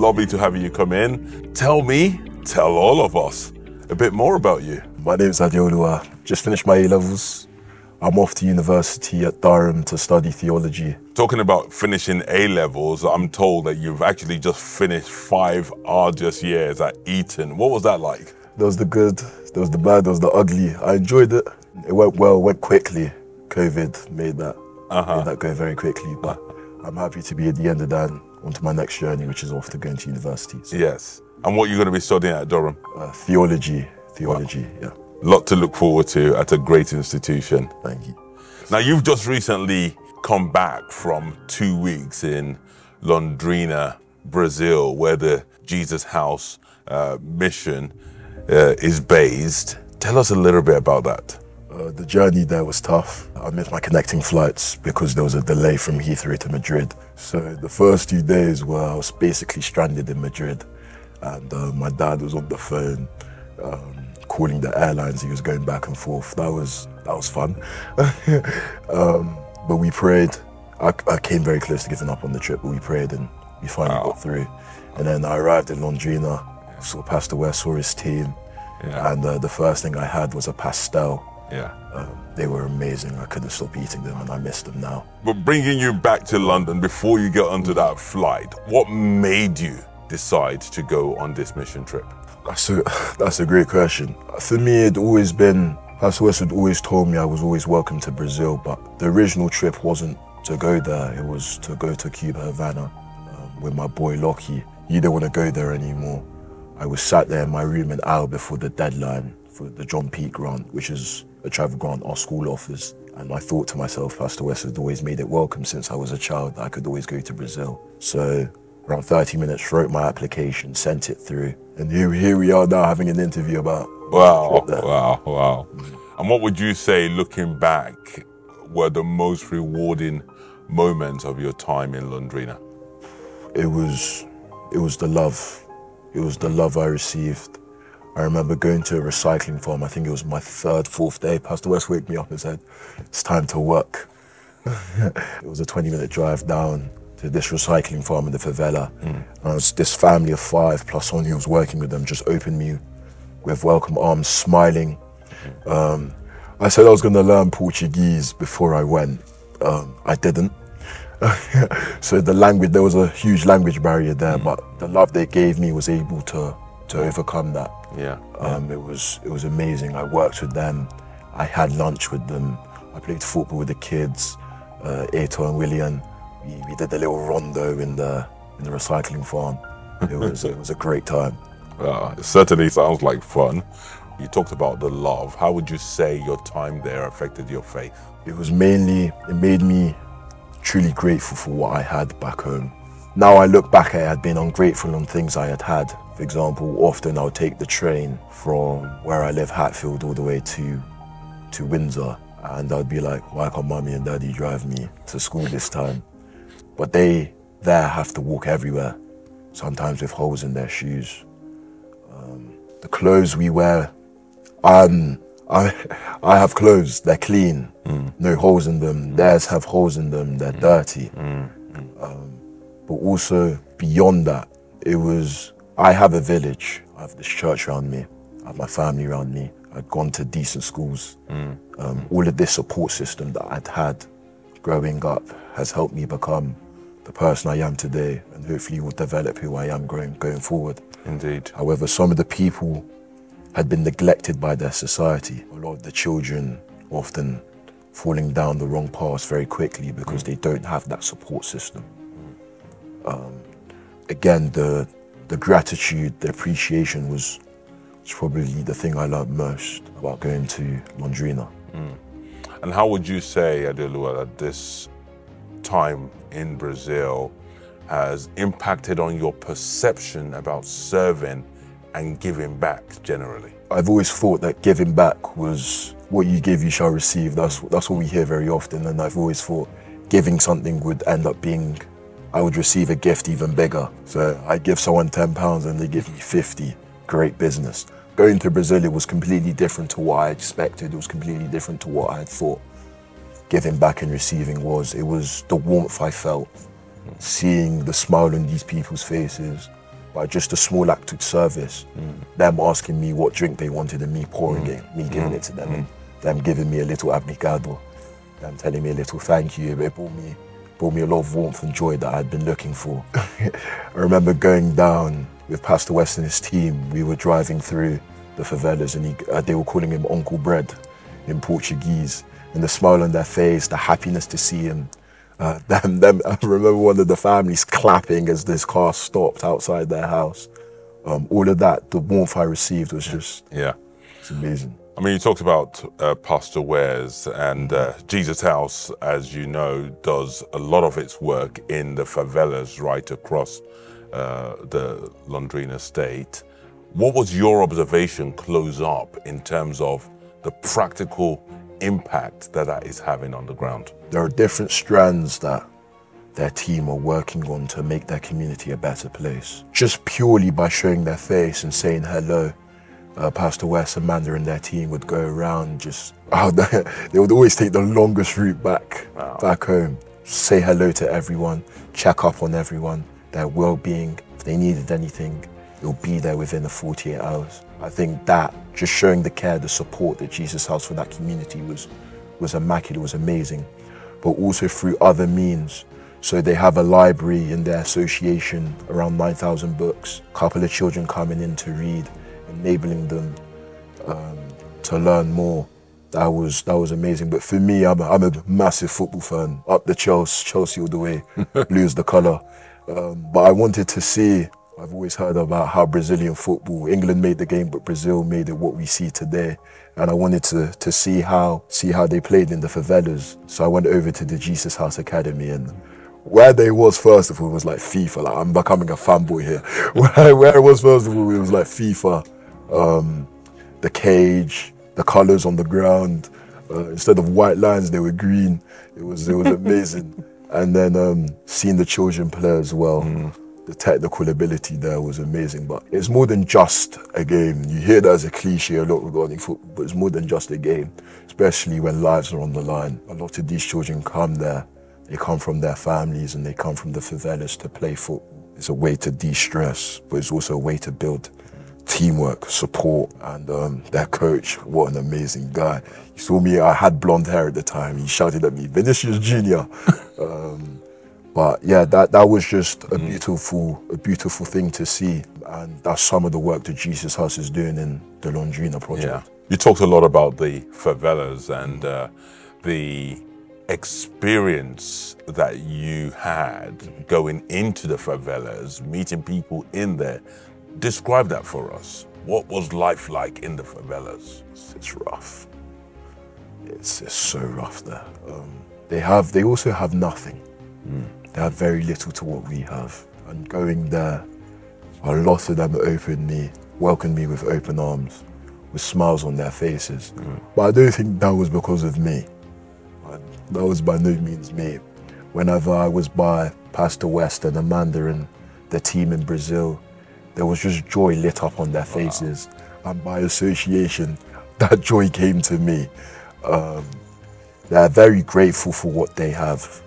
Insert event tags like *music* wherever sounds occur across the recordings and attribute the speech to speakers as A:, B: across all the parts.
A: Lovely to have you come in. Tell me, tell all of us a bit more about you.
B: My name is Adeoluwa. Just finished my A levels. I'm off to university at Durham to study theology.
A: Talking about finishing A levels, I'm told that you've actually just finished five arduous years at Eton. What was that like?
B: There was the good, there was the bad, there was the ugly. I enjoyed it. It went well, went quickly. COVID made that, uh-huh. made that go very quickly. But I'm happy to be at the end of that onto my next journey, which is off to going to university. So,
A: Yes. And what you're going to be studying at Durham?
B: uh, theology, theology, yeah.
A: Lot to look forward to at a great institution.
B: Thank you.
A: Now, you've just recently come back from two weeks in Londrina, Brazil, where the Jesus House uh, mission uh, is based. Tell us a little bit about that.
B: Uh, the journey there was tough. I missed my connecting flights because there was a delay from Heathrow to Madrid. So the first two days were I was basically stranded in Madrid, and uh, my dad was on the phone um, calling the airlines. He was going back and forth. That was that was fun. *laughs* um, but we prayed. I, I came very close to giving up on the trip, but we prayed and we finally
A: Wow.
B: got through. And then I arrived in Londrina, saw Pastor West, saw his team,
A: Yeah.
B: and uh, the first thing I had was a pastel.
A: Yeah.
B: Um, they were amazing. I couldn't stop eating them, and I miss them now.
A: But bringing you back to London before you get onto that flight, what made you decide to go on this mission trip?
B: That's a *laughs* that's a great question. For me, it'd always been Pastor West had always told me I was always welcome to Brazil, but the original trip wasn't to go there. It was to go to Cuba Havana um, with my boy Lockie. He didn't want to go there anymore. I was sat there in my room an hour before the deadline for the John Peake grant, which is a travel grant our school offers. And I thought to myself, Pastor West had always made it welcome since I was a child that I could always go to Brazil. So around 30 minutes, wrote my application, sent it through. And here, here we are now having an interview about
A: Wow, wow, wow. Mm. And what would you say, looking back, were the most rewarding moments of your time in Londrina?
B: it was it was the love it was the love i received i remember going to a recycling farm. I think it was my third fourth day. Pastor west waked me up and said it's time to work. *laughs* It was a 20 minute drive down to this recycling farm in the favela. And it was this family of five plus someone who was working with them just opened me with welcome arms smiling. Um, i said i was going to learn portuguese before i went. Um, i didn't. *laughs* So the language there was a huge language barrier there but the love they gave me was able to to overcome that
A: Yeah.
B: um, it was it was amazing i worked with them i had lunch with them i played football with the kids uh, Eto and william we, we did a little rondo in the in the recycling farm it *laughs* was it was a great time
A: Uh, it certainly sounds like fun. You talked about the love. How would you say your time there affected your faith?
B: it was mainly it made me truly grateful for what I had back home. Now I look back, I had been ungrateful on things I had had. For example, often I'll take the train from where I live, Hatfield, all the way to to Windsor, and I'd be like, "Why can't mommy and daddy drive me to school this time?" But they there have to walk everywhere, sometimes with holes in their shoes. Um, the clothes we wear um, I I have clothes. They're clean, no holes in them. Theirs have holes in them. They're dirty. Um, but also beyond that, it was I have a village. I have this church around me. I have my family around me. I'd gone to decent schools. Um, all of this support system that I'd had growing up has helped me become the person I am today, and hopefully will develop who I am going going forward.
A: Indeed.
B: However, some of the people had been neglected by their society. A lot of the children often falling down the wrong path very quickly because they don't have that support system. Um, again, the the gratitude, the appreciation was, was probably the thing I loved most about going to Londrina. Mm.
A: And how would you say, Adeoluwa, that this time in Brazil has impacted on your perception about serving and giving back generally?
B: I've always thought that giving back was what you give, you shall receive. That's that's what we hear very often, and I've always thought giving something would end up being, I would receive a gift even bigger. So I give someone ten pounds and they give me fifty. Great business. Going to Brazil, it was completely different to what I expected. It was completely different to what I had thought. Giving back and receiving was. It was the warmth I felt seeing the smile on these people's faces by just a small act of service. Them asking me what drink they wanted and me pouring mm. it, me giving it to them, and them giving me a little obrigado, them telling me a little thank you. It brought me, brought me a lot of warmth and joy that I'd been looking for. I remember going down with Pastor West and his team. We were driving through the favelas and he, uh, they were calling him Uncle Bread in Portuguese. And the smile on their face, the happiness to see him, uh, *laughs* them, them, I remember one of the families clapping as this car stopped outside their house. Um, all of that, the warmth I received was just,
A: Yeah.
B: it's amazing.
A: I mean, you talked about uh, Pastor West and uh, Jesus House, as you know, does a lot of its work in the favelas right across uh, the Londrina state. What was your observation close up in terms of the practical impact that that is having on the ground?
B: There are different strands that their team are working on to make their community a better place. Just purely by showing their face and saying hello. Uh, Pastor West, Amanda, and their team would go around just, *laughs* oh, they would always take the longest route back, back home. Say hello to everyone, check up on everyone, their well being. If they needed anything, it'll be there within the 48 hours. I think that, just showing the care, the support that Jesus has for that community was, was immaculate, was amazing. But also through other means. So they have a library in their association, around 9,000 books. A couple of children coming in to read, enabling them um, to learn more. That was that was amazing. But for me, I'm a, I'm a massive football fan. Up the Chelsea, Chelsea all the way. *laughs* Blue is the colour. Um, but I wanted to see. I've always heard about how Brazilian football, England made the game, but Brazil made it what we see today. And I wanted to to see how see how they played in the favelas. So I went over to the Jesus House Academy and where they was first of all was like FIFA. Like I'm becoming a fanboy here. *laughs* Where, where it was first of all, it was like FIFA. Um, the cage, the colors on the ground. Uh, instead of white lines, they were green. It was it was *laughs* amazing. and then um, seeing the children play as well. The technical ability there was amazing, but it's more than just a game. You hear that as a cliche a lot regarding football, but it's more than just a game, especially when lives are on the line. A lot of these children come there, they come from their families and they come from the favelas to play football. It's a way to de stress, but it's also a way to build teamwork, support, and um, their coach. What an amazing guy! You saw me. I had blonde hair at the time. He shouted at me, "Vinicius Junior." *laughs* um, but yeah, that that was just a beautiful, a beautiful thing to see, and that's some of the work that Jesus House is doing in the Londrina project.
A: Yeah. You talked a lot about the favelas and uh, the experience that you had going into the favelas, meeting people in there. Describe that for us. What was life like in the favelas?
B: It's, rough. It's, it's so rough there. Um, they have. They also have nothing. They have very little to what we have. And going there, a lot of them opened me, welcomed me with open arms, with smiles on their faces. But I don't think that was because of me. That was by no means me. Whenever I was by Pastor West and Amanda and the team in Brazil, there was just joy lit up on their faces. And by association, *laughs* that joy came to me. Um, they're very grateful for what they have.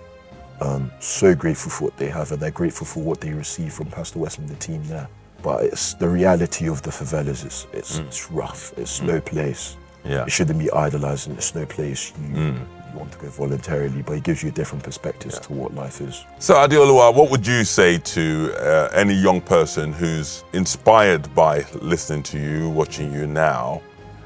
B: Um, so grateful for what they have, and they're grateful for what they receive from Pastor West and the team there. But it's the reality of the favelas. It's it's, it's rough. It's no place.
A: Yeah.
B: It shouldn't be idolized, and it's no place you, you want to go voluntarily. But it gives you a different perspective to what life is.
A: So, Adeoluwa, what would you say to uh, any young person who's inspired by listening to you, watching you now,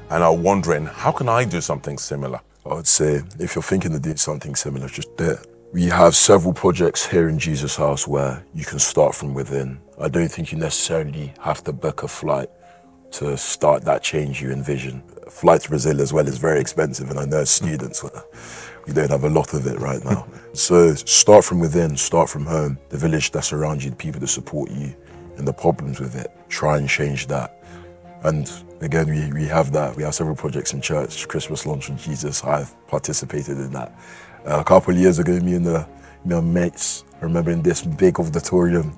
A: and are wondering, how can I do something similar?
B: I would say if you're thinking of doing something similar, just do it. We have several projects here in Jesus House where you can start from within. I don't think you necessarily have to book a flight to start that change you envision. Flight to Brazil as well is very expensive, and I know students we don't have a lot of it right now. *laughs* so start from within, start from home, the village that's around you, the people that support you, and the problems with it. Try and change that. And again, we, we have that. We have several projects in church. Christmas lunch with Jesus. I've participated in that. Uh, a couple of years ago, me and the me and mates, I remember in this big auditorium,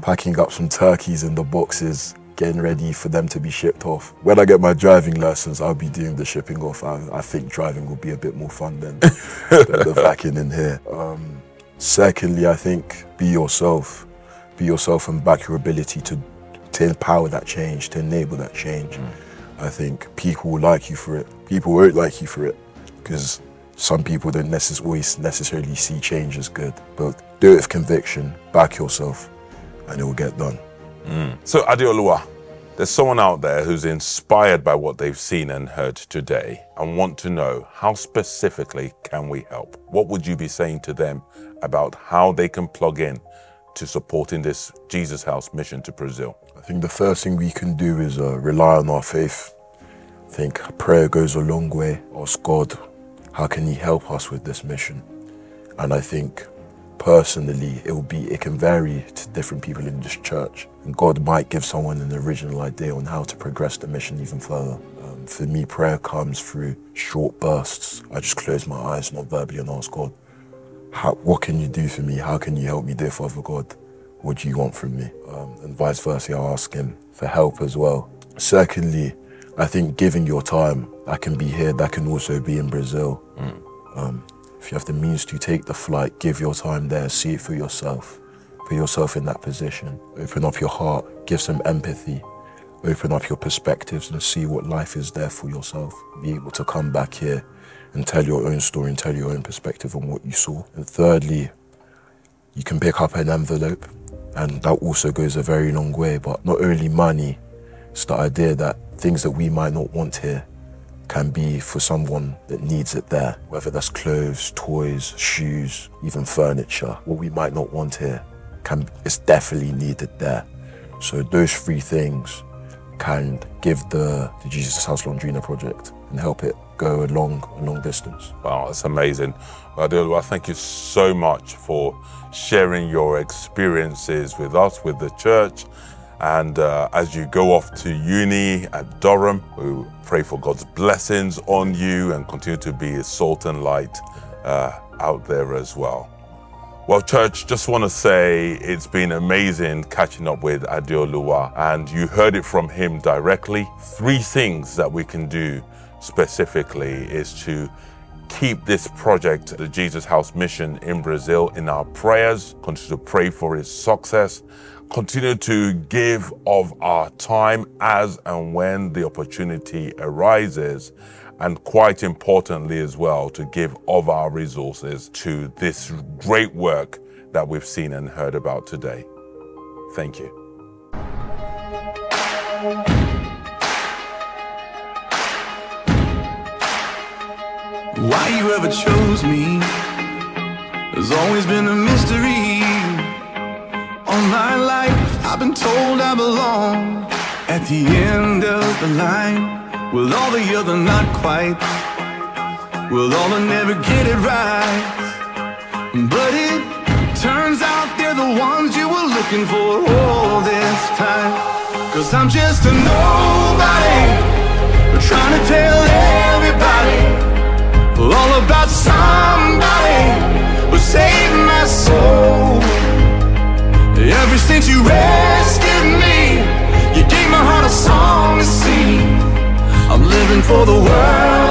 B: packing up some turkeys in the boxes, getting ready for them to be shipped off. When I get my driving license, I'll be doing the shipping off. I, I think driving will be a bit more fun than *laughs* the, the packing in here. Um, Secondly, I think be yourself. Be yourself and back your ability to, to empower that change, to enable that change. Mm. I think people will like you for it. People won't like you for it because some people don't necess- always necessarily see change as good. But do it with conviction, back yourself, and it will get done.
A: Mm. So, Adeoluwa, there's someone out there who's inspired by what they've seen and heard today and want to know how specifically can we help? What would you be saying to them about how they can plug in to supporting this Jesus House mission to Brazil?
B: I think the first thing we can do is uh, rely on our faith. I think prayer goes a long way. Ask God, how can He help us with this mission? And I think personally, it will be it can vary to different people in this church. And God might give someone an original idea on how to progress the mission even further. Um, for me, prayer comes through short bursts. I just close my eyes, not verbally, and ask God, how, "What can you do for me? How can you help me, dear Father God? What do you want from me?" Um, and vice versa, I ask Him for help as well. Secondly, I think giving your time that can be here, that can also be in Brazil. Mm. Um, if you have the means to take the flight, give your time there, see it for yourself. Put yourself in that position. Open up your heart, give some empathy, open up your perspectives and see what life is there for yourself. Be able to come back here and tell your own story and tell your own perspective on what you saw. And thirdly, you can pick up an envelope and that also goes a very long way. But not only money, it's the idea that things that we might not want here can be for someone that needs it there, whether that's clothes, toys, shoes, even furniture. What we might not want here can is definitely needed there. So those three things can give the, the Jesus House Londrina project and help it go a long, a long distance.
A: Wow, that's amazing. Well, thank you so much for sharing your experiences with us, with the church, and uh, as you go off to uni at Durham, we pray for God's blessings on you and continue to be a salt and light uh, out there as well. Well, church, just want to say it's been amazing catching up with Adeoluwa, and you heard it from him directly. Three things that we can do specifically is to keep this project, the Jesus House Mission in Brazil, in our prayers, continue to pray for its success, continue to give of our time as and when the opportunity arises. And quite importantly, as well, to give of our resources to this great work that we've seen and heard about today. Thank you. Why you ever chose me has always been a mystery all my life. I've been told I belong. At the end of the line With all the other not quite? With all the never get it right? But it turns out they're the ones you were looking for all this time. Cause I'm just a nobody Trying to tell everybody All about somebody since you rescued me. You gave my heart a song to sing. I'm living for the world